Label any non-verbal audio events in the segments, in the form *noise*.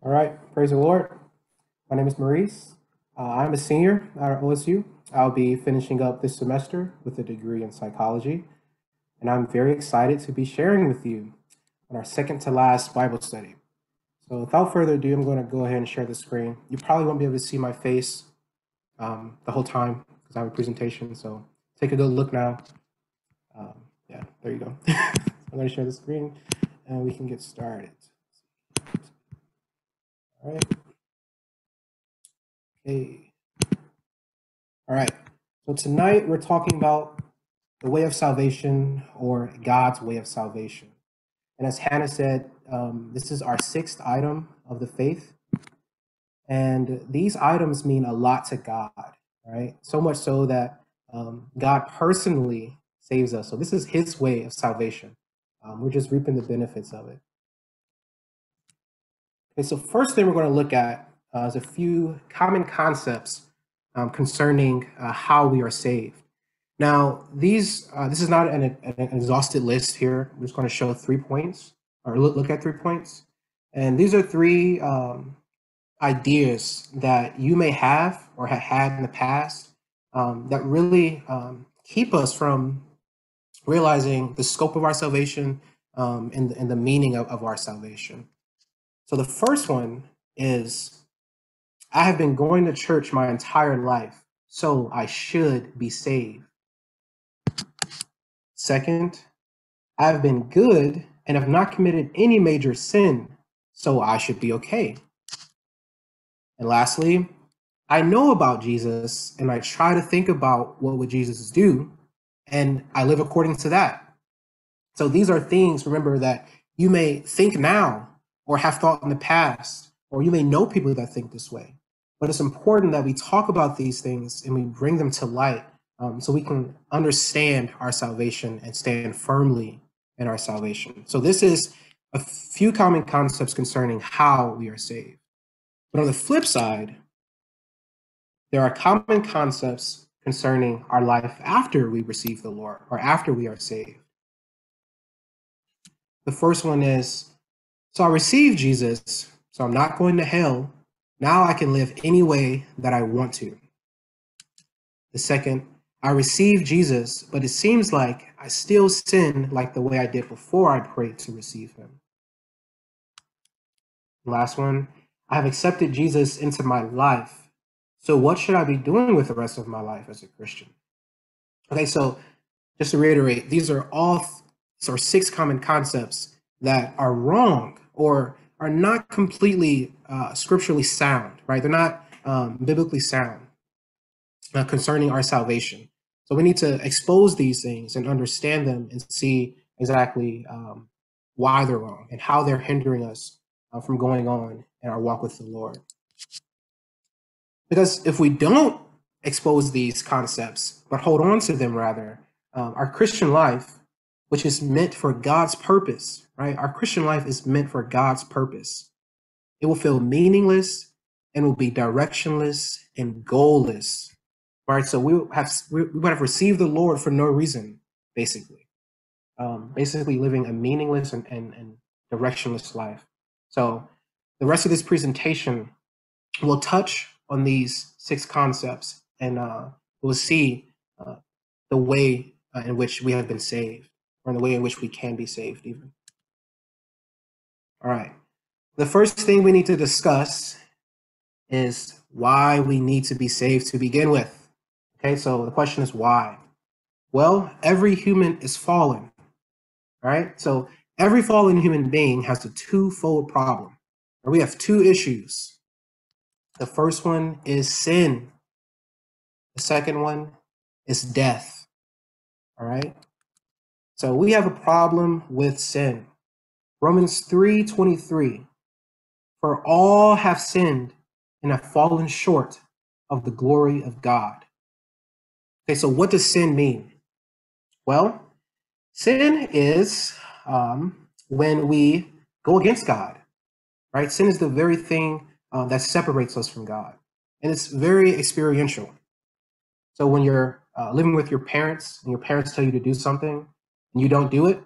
All right, praise the Lord. My name is Maurice. Uh, I'm a senior at OSU. I'll be finishing up this semester with a degree in psychology, and I'm very excited to be sharing with you on our second to last Bible study. So, without further ado, I'm going to go ahead and share the screen. You probably won't be able to see my face um, the whole time because I have a presentation. So, take a good look now. Um, yeah, there you go. *laughs* I'm going to share the screen and we can get started. Right. Okay. All right. So tonight we're talking about the way of salvation or God's way of salvation. And as Hannah said, um, this is our sixth item of the faith. And these items mean a lot to God, right? So much so that um, God personally saves us. So this is his way of salvation. Um, we're just reaping the benefits of it. Okay, so first thing we're going to look at uh, is a few common concepts um, concerning uh, how we are saved. Now, these uh, this is not an, an, exhausted list here. I'm just going to show three points or look, at three points. And these are three um, ideas that you may have or have had in the past um, that really um, keep us from realizing the scope of our salvation um, and, and the meaning of, of our salvation. So the first one is I have been going to church my entire life, so I should be saved. Second, I have been good and have not committed any major sin, so I should be okay. And lastly, I know about Jesus and I try to think about what would Jesus do and I live according to that. So these are things, remember, that you may think now or have thought in the past, or you may know people that think this way. But it's important that we talk about these things and we bring them to light um, so we can understand our salvation and stand firmly in our salvation. So, this is a few common concepts concerning how we are saved. But on the flip side, there are common concepts concerning our life after we receive the Lord or after we are saved. The first one is so I received Jesus, so I'm not going to hell. Now I can live any way that I want to. The second, I received Jesus, but it seems like I still sin like the way I did before I prayed to receive him. Last one, I have accepted Jesus into my life. So what should I be doing with the rest of my life as a Christian? Okay, so just to reiterate, these are all or six common concepts that are wrong or are not completely uh, scripturally sound, right? They're not um, biblically sound uh, concerning our salvation. So we need to expose these things and understand them and see exactly um, why they're wrong and how they're hindering us uh, from going on in our walk with the Lord. Because if we don't expose these concepts, but hold on to them rather, um, our Christian life which is meant for God's purpose, right? Our Christian life is meant for God's purpose. It will feel meaningless and will be directionless and goalless, right? So we have we would have received the Lord for no reason, basically, um, basically living a meaningless and, and, and directionless life. So the rest of this presentation will touch on these six concepts, and uh, we'll see uh, the way uh, in which we have been saved or the way in which we can be saved, even. All right. The first thing we need to discuss is why we need to be saved to begin with. Okay, so the question is why? Well, every human is fallen, right? So every fallen human being has a twofold problem. We have two issues. The first one is sin. The second one is death. All right. So we have a problem with sin. Romans 3:23 For all have sinned and have fallen short of the glory of God. Okay, so what does sin mean? Well, sin is um, when we go against God, right? Sin is the very thing uh, that separates us from God, and it's very experiential. So when you're uh, living with your parents and your parents tell you to do something, and you don't do it,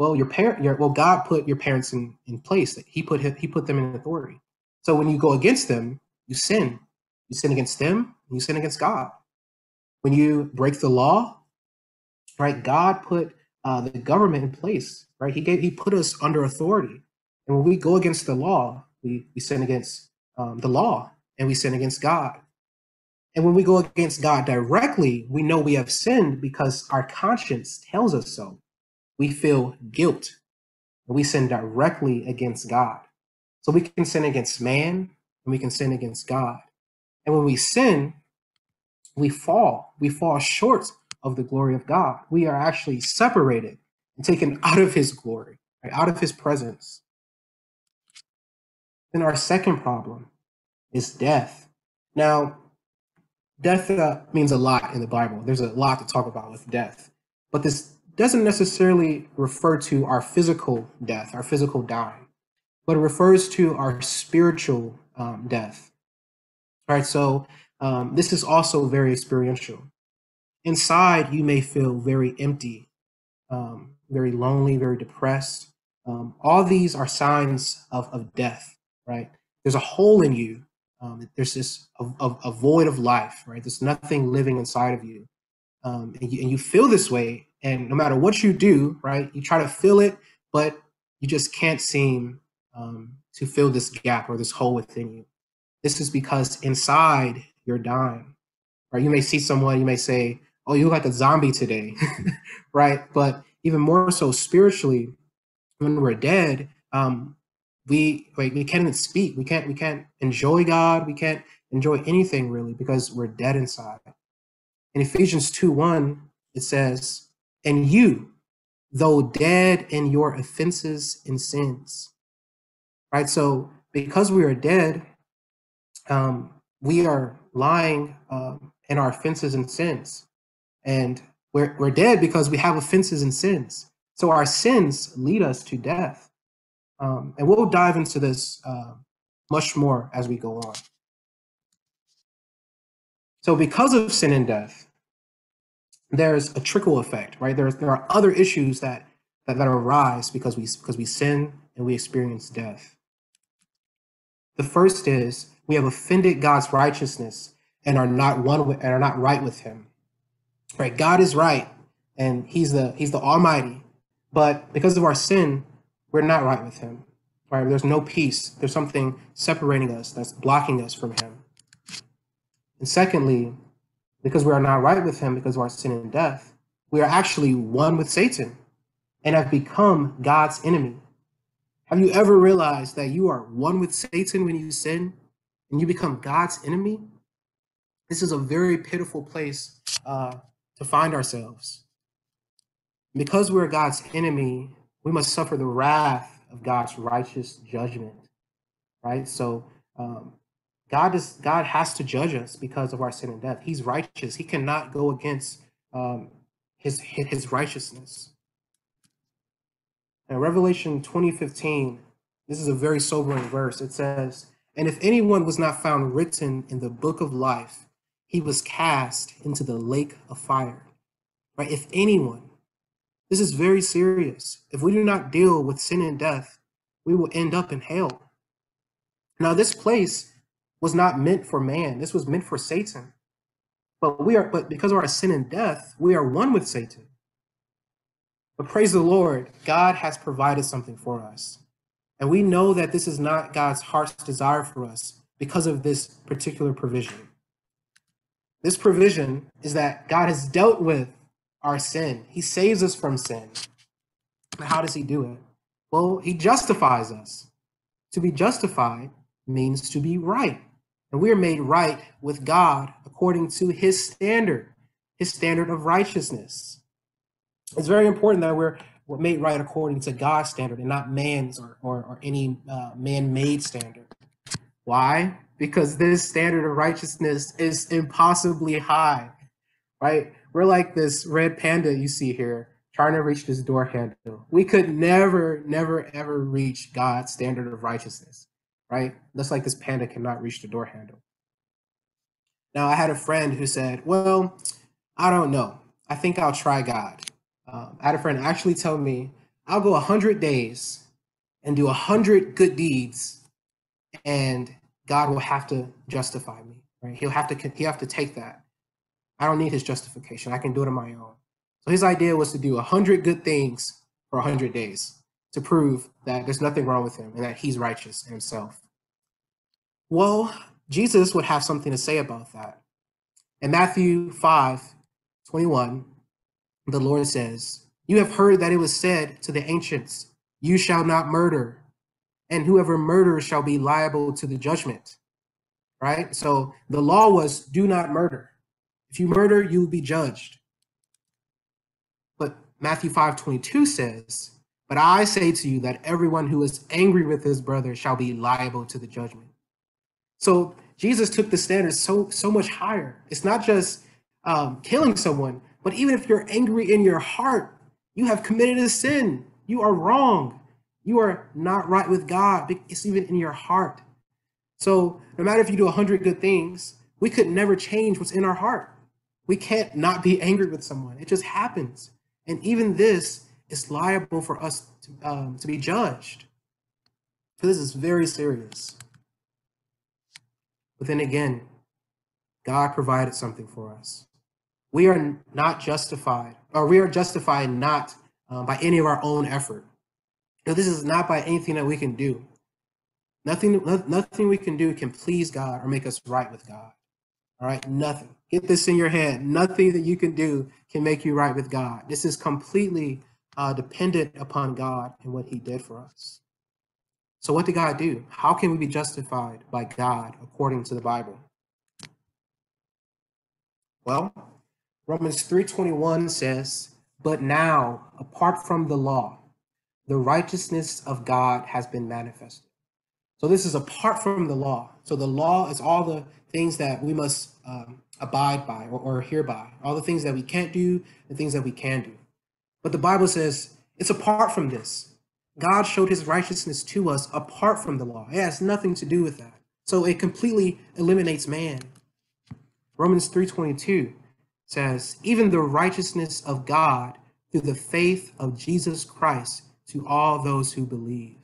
well, your parent, your, well, God put your parents in, in place. He put he put them in authority. So when you go against them, you sin. You sin against them, you sin against God. When you break the law, right? God put uh, the government in place, right? He gave, he put us under authority, and when we go against the law, we we sin against um, the law, and we sin against God. And when we go against God directly, we know we have sinned because our conscience tells us so. We feel guilt, and we sin directly against God. So we can sin against man, and we can sin against God. And when we sin, we fall. We fall short of the glory of God. We are actually separated and taken out of his glory, right? out of his presence. Then our second problem is death. Now, death uh, means a lot in the Bible. There's a lot to talk about with death. But this doesn't necessarily refer to our physical death, our physical dying, but it refers to our spiritual um, death. Right, so um, this is also very experiential. Inside, you may feel very empty, um, very lonely, very depressed. Um, all these are signs of, of death, right? There's a hole in you. Um, there's this a, a, a, void of life, right? There's nothing living inside of you. Um, and, you. and you feel this way. And no matter what you do, right, you try to fill it, but you just can't seem um, to fill this gap or this hole within you. This is because inside you're dying, right? You may see someone, you may say, oh, you look like a zombie today, *laughs* right? But even more so spiritually, when we're dead, um, we like we can't even speak. We can't we can't enjoy God. We can't enjoy anything really because we're dead inside. In Ephesians 2 1, it says, And you, though dead in your offenses and sins. Right? So because we are dead, um, we are lying um, in our offenses and sins. And we're, we're dead because we have offenses and sins. So our sins lead us to death. Um, and we'll dive into this uh, much more as we go on. So because of sin and death, there's a trickle effect, right? There's, there are other issues that, that, that arise because we, because we sin and we experience death. The first is we have offended God's righteousness and are not one with, and are not right with him. Right? God is right and he's the he's the almighty. But because of our sin, we're not right with him. Right? There's no peace. There's something separating us that's blocking us from him. And secondly, because we are not right with him because of our sin and death, we are actually one with Satan and have become God's enemy. Have you ever realized that you are one with Satan when you sin? and you become God's enemy, this is a very pitiful place uh, to find ourselves. Because we're God's enemy, we must suffer the wrath of God's righteous judgment, right? So um, God is God has to judge us because of our sin and death. He's righteous. He cannot go against um, his his righteousness. Now, Revelation 2015, this is a very sobering verse. It says, and if anyone was not found written in the book of life, he was cast into the lake of fire. Right? If anyone, this is very serious. If we do not deal with sin and death, we will end up in hell. Now, this place was not meant for man. This was meant for Satan. But we are, but because of our sin and death, we are one with Satan. But praise the Lord, God has provided something for us. And we know that this is not God's heart's desire for us because of this particular provision. This provision is that God has dealt with our sin. He saves us from sin. But how does he do it? Well, he justifies us. To be justified means to be right. And we are made right with God according to his standard, his standard of righteousness. It's very important that we're were made right according to God's standard and not man's or, or, or any uh, man made standard. Why? Because this standard of righteousness is impossibly high, right? We're like this red panda you see here trying to reach this door handle. We could never, never, ever reach God's standard of righteousness, right? Just like this panda cannot reach the door handle. Now, I had a friend who said, Well, I don't know. I think I'll try God. Um, I had a friend actually tell me, I'll go 100 days and do 100 good deeds, and God will have to justify me, right? He'll have to he'll have to take that. I don't need his justification. I can do it on my own. So his idea was to do a hundred good things for a hundred days to prove that there's nothing wrong with him and that he's righteous in himself. Well, Jesus would have something to say about that. In Matthew 5 21, the Lord says, You have heard that it was said to the ancients, You shall not murder, and whoever murders shall be liable to the judgment. Right? So the law was do not murder. If you murder, you will be judged. But Matthew 5 22 says, But I say to you that everyone who is angry with his brother shall be liable to the judgment. So Jesus took the standard so so much higher. It's not just um, killing someone, but even if you're angry in your heart, you have committed a sin. You are wrong. You are not right with God. It's even in your heart. So no matter if you do a hundred good things, we could never change what's in our heart. We can't not be angry with someone. It just happens. And even this is liable for us to, um, to be judged. So this is very serious. But then again, God provided something for us we are not justified, or we are justified not uh, by any of our own effort. Now, this is not by anything that we can do. Nothing, nothing we can do can please God or make us right with God. All right, nothing. Get this in your head. Nothing that you can do can make you right with God. This is completely uh, dependent upon God and what He did for us. So, what did God do? How can we be justified by God according to the Bible? Well, Romans 3:21 says, "But now, apart from the law, the righteousness of God has been manifested." So this is apart from the law. So the law is all the things that we must um, abide by or, or adhere by, all the things that we can't do, the things that we can do. But the Bible says it's apart from this. God showed his righteousness to us apart from the law. It has nothing to do with that. So it completely eliminates man. Romans 3:22 says, even the righteousness of God through the faith of Jesus Christ to all those who believe.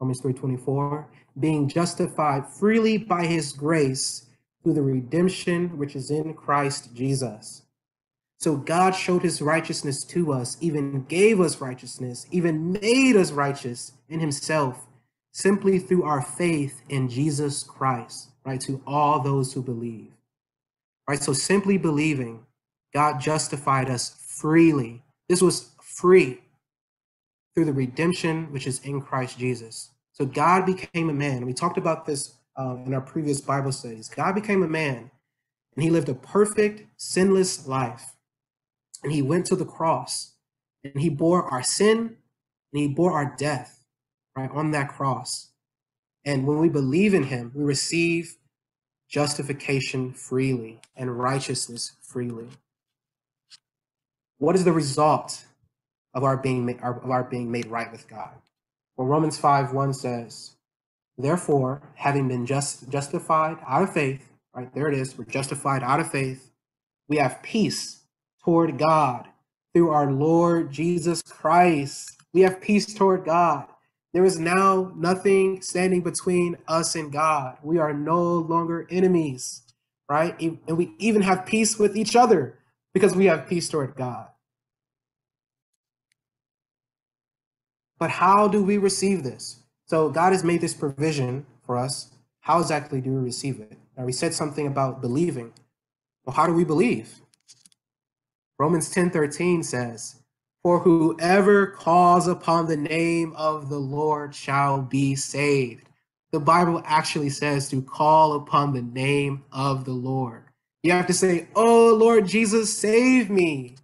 Romans 3:24, being justified freely by his grace through the redemption which is in Christ Jesus. So God showed his righteousness to us, even gave us righteousness, even made us righteous in himself, simply through our faith in Jesus Christ, right? To all those who believe. Right? So simply believing God justified us freely. This was free through the redemption which is in Christ Jesus. So God became a man. We talked about this uh, in our previous Bible studies. God became a man and he lived a perfect, sinless life. And he went to the cross and he bore our sin and he bore our death, right, on that cross. And when we believe in him, we receive justification freely and righteousness freely. What is the result of our being made, of our being made right with God? Well, Romans 5 1 says, Therefore, having been just justified out of faith, right there it is, we're justified out of faith, we have peace toward God through our Lord Jesus Christ. We have peace toward God. There is now nothing standing between us and God. We are no longer enemies, right? And we even have peace with each other because we have peace toward God. But how do we receive this? So God has made this provision for us. How exactly do we receive it? Now, we said something about believing. Well, how do we believe? Romans 10 13 says, for whoever calls upon the name of the Lord shall be saved. The Bible actually says to call upon the name of the Lord. You have to say, Oh Lord Jesus, save me.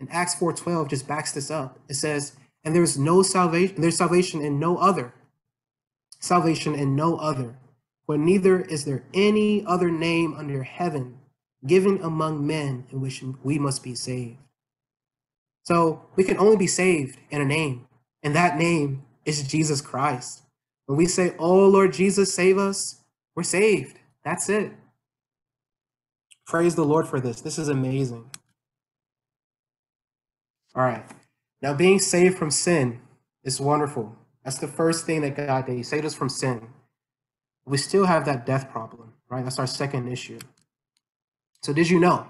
And Acts 4:12 just backs this up. It says, and there's no salvation, there's salvation in no other. Salvation in no other. For neither is there any other name under heaven given among men in which we must be saved. So we can only be saved in a name, and that name is Jesus Christ. When we say, Oh Lord Jesus, save us, we're saved. That's it. Praise the Lord for this. This is amazing. All right. Now, being saved from sin is wonderful. That's the first thing that God did. He saved us from sin. We still have that death problem, right? That's our second issue. So, did you know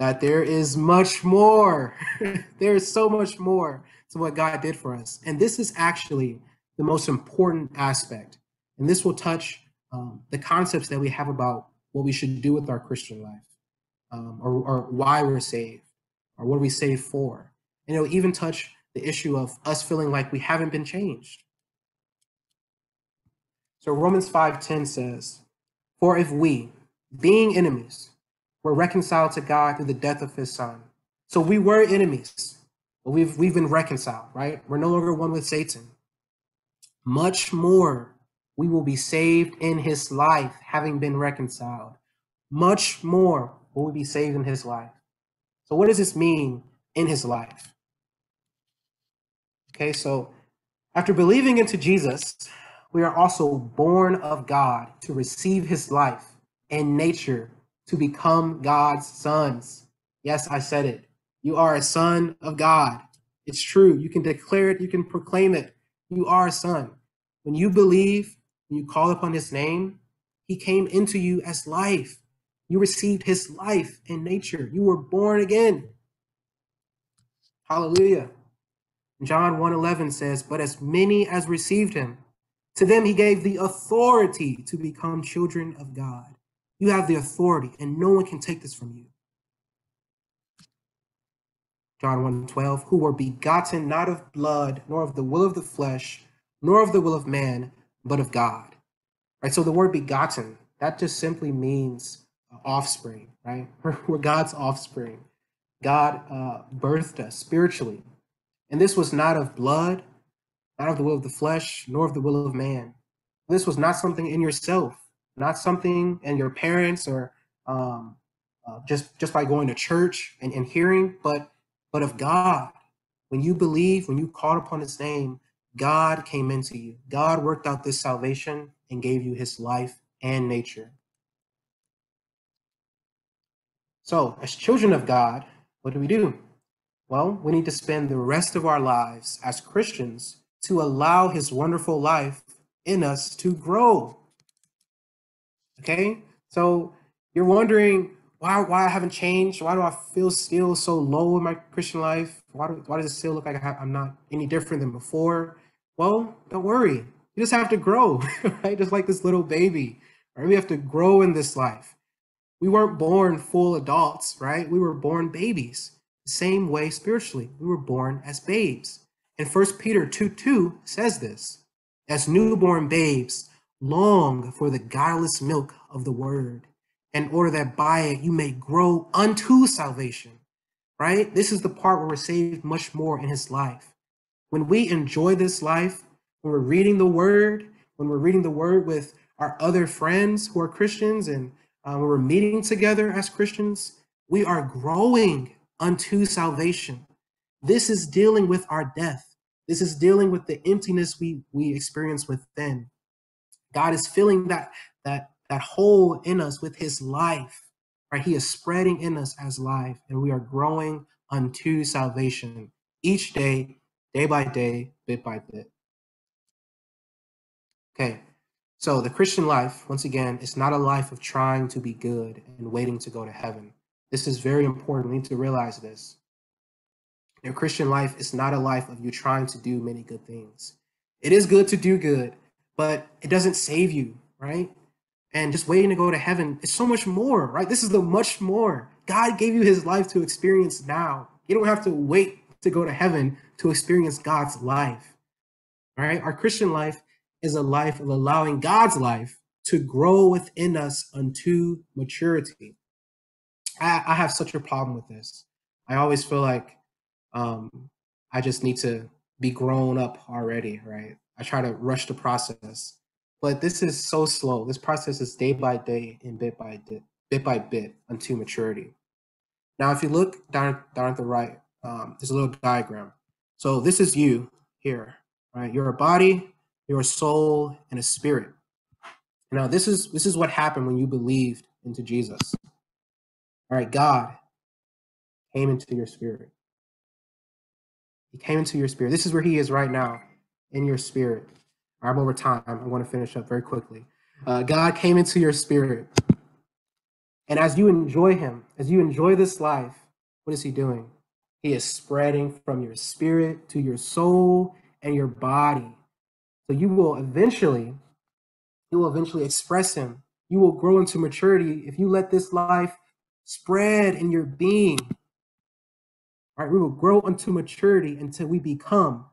that there is much more? *laughs* there is so much more to what God did for us. And this is actually the most important aspect. And this will touch um, the concepts that we have about what we should do with our Christian life, um, or, or why we're saved, or what are we saved for. And it'll even touch the issue of us feeling like we haven't been changed. So Romans 5:10 says, "For if we, being enemies, were reconciled to God through the death of his son." So we were enemies, but we've we've been reconciled, right? We're no longer one with Satan. Much more we will be saved in his life, having been reconciled. Much more will we be saved in his life. So what does this mean in his life? Okay, so after believing into Jesus, we are also born of God to receive his life and nature to become God's sons. Yes, I said it. You are a son of God. It's true. You can declare it, you can proclaim it. You are a son. When you believe, when you call upon his name, he came into you as life. You received his life and nature. You were born again. Hallelujah. John 1:11 says, "But as many as received him, to them he gave the authority to become children of God. You have the authority, and no one can take this from you. John 1 12, who were begotten not of blood, nor of the will of the flesh, nor of the will of man, but of God. Right? So the word begotten, that just simply means offspring, right? *laughs* We're God's offspring. God uh, birthed us spiritually. And this was not of blood, not of the will of the flesh, nor of the will of man. This was not something in yourself, not something and your parents or um, uh, just just by going to church and, and hearing, but but of God. When you believe, when you called upon His name, God came into you. God worked out this salvation and gave you His life and nature. So, as children of God, what do we do? Well, we need to spend the rest of our lives as Christians to allow his wonderful life in us to grow. Okay? So you're wondering why why I haven't changed? Why do I feel still so low in my Christian life? Why, do, why does it still look like I am not any different than before? Well, don't worry. You just have to grow, *laughs* right? Just like this little baby, right? We have to grow in this life. We weren't born full adults, right? We were born babies. The same way spiritually, we were born as babes. And First Peter 2 2 says this As newborn babes, long for the guileless milk of the word, in order that by it you may grow unto salvation. Right? This is the part where we're saved much more in his life. When we enjoy this life, when we're reading the word, when we're reading the word with our other friends who are Christians, and uh, when we're meeting together as Christians, we are growing unto salvation. This is dealing with our death. This is dealing with the emptiness we we experience within. God is filling that that that hole in us with his life. Right? He is spreading in us as life, and we are growing unto salvation each day, day by day, bit by bit. Okay. So the Christian life, once again, is not a life of trying to be good and waiting to go to heaven. This is very important. We need to realize this. Your Christian life is not a life of you trying to do many good things. It is good to do good, but it doesn't save you, right? And just waiting to go to heaven is so much more, right? This is the much more. God gave you his life to experience now. You don't have to wait to go to heaven to experience God's life, right? Our Christian life is a life of allowing God's life to grow within us unto maturity. I, I have such a problem with this. I always feel like um, I just need to be grown up already, right? I try to rush the process, but this is so slow. This process is day by day and bit by bit, bit by bit until maturity. Now, if you look down down at the right, um, there's a little diagram. So this is you here, right? You're a body, you're a soul, and a spirit. Now, this is this is what happened when you believed into Jesus. All right, God came into your spirit. He came into your spirit. This is where he is right now. In your spirit. I'm over time. I'm going to finish up very quickly. Uh, God came into your spirit. And as you enjoy Him, as you enjoy this life, what is He doing? He is spreading from your spirit to your soul and your body. So you will eventually, you will eventually express Him. You will grow into maturity if you let this life spread in your being. All right, we will grow into maturity until we become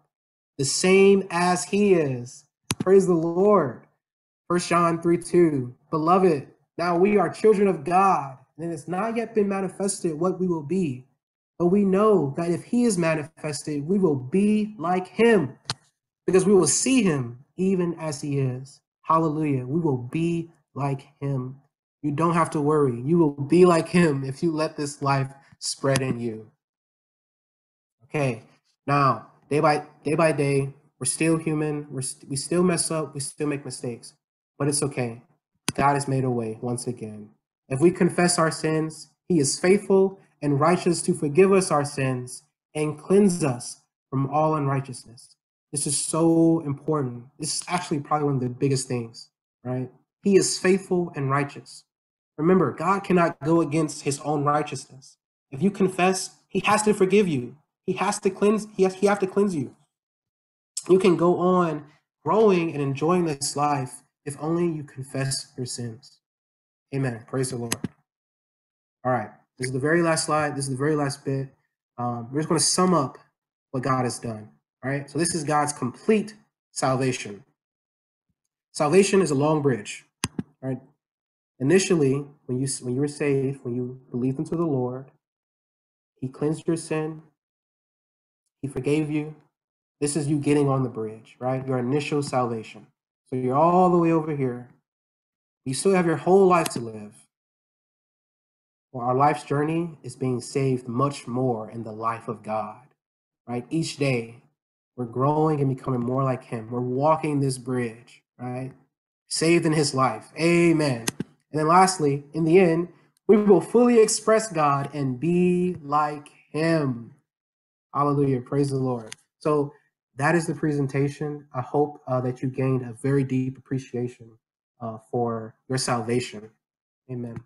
the same as He is. Praise the Lord. First John 3 2. Beloved, now we are children of God, and it has not yet been manifested what we will be. But we know that if he is manifested, we will be like him because we will see him even as he is. Hallelujah. We will be like him. You don't have to worry. You will be like him if you let this life spread in you. Okay. Now, day by day by day, we're still human. We're st- we still mess up. We still make mistakes, but it's okay. God has made a way once again. If we confess our sins, He is faithful and righteous to forgive us our sins and cleanse us from all unrighteousness. This is so important. This is actually probably one of the biggest things, right? He is faithful and righteous. Remember, God cannot go against his own righteousness. If you confess, he has to forgive you. He has to cleanse, he has, he have to cleanse you. You can go on growing and enjoying this life if only you confess your sins. Amen. Praise the Lord. All right. This is the very last slide. This is the very last bit. Um, we're just going to sum up what God has done. All right. So this is God's complete salvation. Salvation is a long bridge. All right. Initially, when you when you were saved, when you believed into the Lord, He cleansed your sin. He forgave you. This is you getting on the bridge, right? Your initial salvation. So you're all the way over here. You still have your whole life to live. Well, our life's journey is being saved much more in the life of God, right? Each day, we're growing and becoming more like Him. We're walking this bridge, right? Saved in His life. Amen. And then lastly, in the end, we will fully express God and be like Him. Hallelujah. Praise the Lord. So, that is the presentation. I hope uh, that you gained a very deep appreciation uh, for your salvation. Amen.